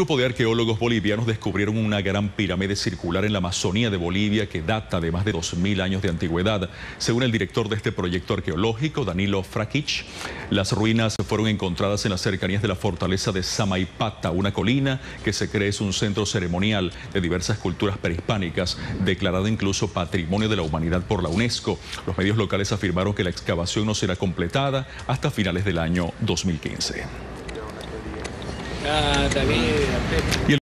Grupo de arqueólogos bolivianos descubrieron una gran pirámide circular en la Amazonía de Bolivia que data de más de 2.000 años de antigüedad. Según el director de este proyecto arqueológico, Danilo Frakic, las ruinas fueron encontradas en las cercanías de la fortaleza de Samaipata, una colina que se cree es un centro ceremonial de diversas culturas prehispánicas, declarada incluso Patrimonio de la Humanidad por la UNESCO. Los medios locales afirmaron que la excavación no será completada hasta finales del año 2015. Ah,